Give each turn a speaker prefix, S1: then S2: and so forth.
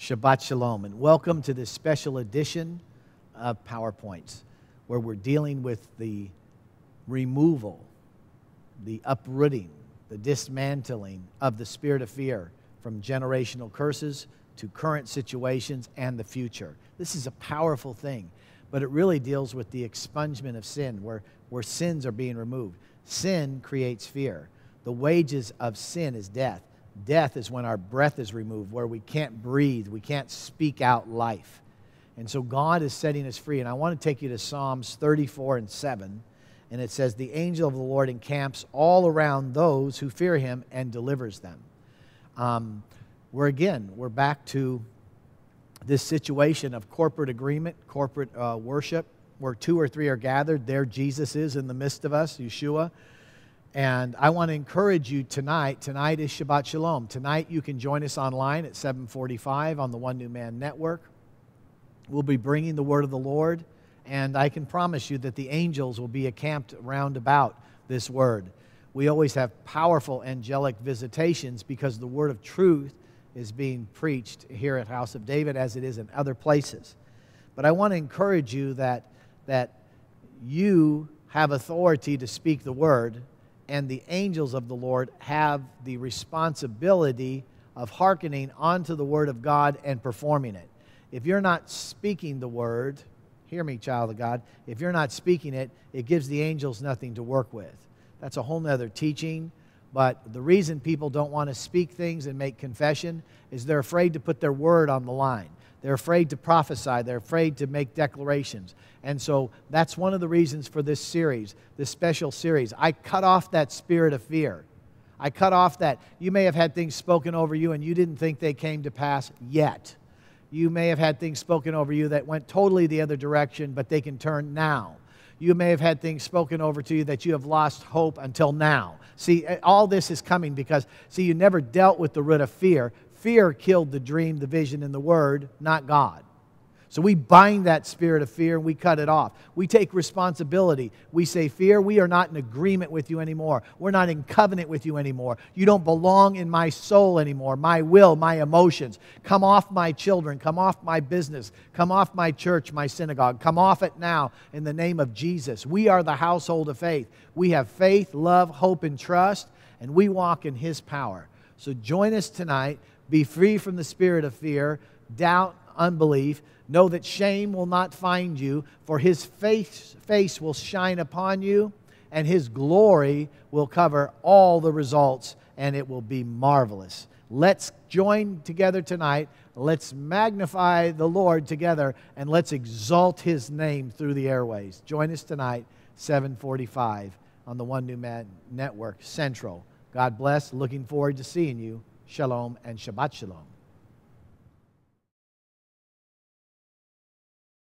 S1: Shabbat Shalom, and welcome to this special edition of PowerPoints, where we're dealing with the removal, the uprooting, the dismantling of the spirit of fear from generational curses to current situations and the future. This is a powerful thing, but it really deals with the expungement of sin, where, where sins are being removed. Sin creates fear. The wages of sin is death. Death is when our breath is removed, where we can't breathe, we can't speak out life. And so God is setting us free. And I want to take you to Psalms 34 and 7. And it says, The angel of the Lord encamps all around those who fear him and delivers them. Um, we're again, we're back to this situation of corporate agreement, corporate uh, worship, where two or three are gathered. There Jesus is in the midst of us, Yeshua. And I want to encourage you tonight. Tonight is Shabbat Shalom. Tonight you can join us online at 7:45 on the One New Man Network. We'll be bringing the word of the Lord, and I can promise you that the angels will be encamped round about this word. We always have powerful angelic visitations because the word of truth is being preached here at House of David as it is in other places. But I want to encourage you that that you have authority to speak the word and the angels of the Lord have the responsibility of hearkening onto the word of God and performing it. If you're not speaking the word, hear me, child of God, if you're not speaking it, it gives the angels nothing to work with. That's a whole nother teaching. But the reason people don't want to speak things and make confession is they're afraid to put their word on the line. They're afraid to prophesy. They're afraid to make declarations. And so that's one of the reasons for this series, this special series. I cut off that spirit of fear. I cut off that. You may have had things spoken over you and you didn't think they came to pass yet. You may have had things spoken over you that went totally the other direction, but they can turn now. You may have had things spoken over to you that you have lost hope until now. See, eh, all this is coming because, see, you never dealt with the root of fear. Fear killed the dream, the vision, and the word, not God. So we bind that spirit of fear and we cut it off. We take responsibility. We say, Fear, we are not in agreement with you anymore. We're not in covenant with you anymore. You don't belong in my soul anymore, my will, my emotions. Come off my children. Come off my business. Come off my church, my synagogue. Come off it now in the name of Jesus. We are the household of faith. We have faith, love, hope, and trust, and we walk in His power. So join us tonight. Be free from the spirit of fear, doubt, unbelief. Know that shame will not find you, for his face, face will shine upon you, and his glory will cover all the results, and it will be marvelous. Let's join together tonight. Let's magnify the Lord together, and let's exalt his name through the airways. Join us tonight, 745 on the One New Man Network Central. God bless. Looking forward to seeing you. Shalom and Shabbat Shalom.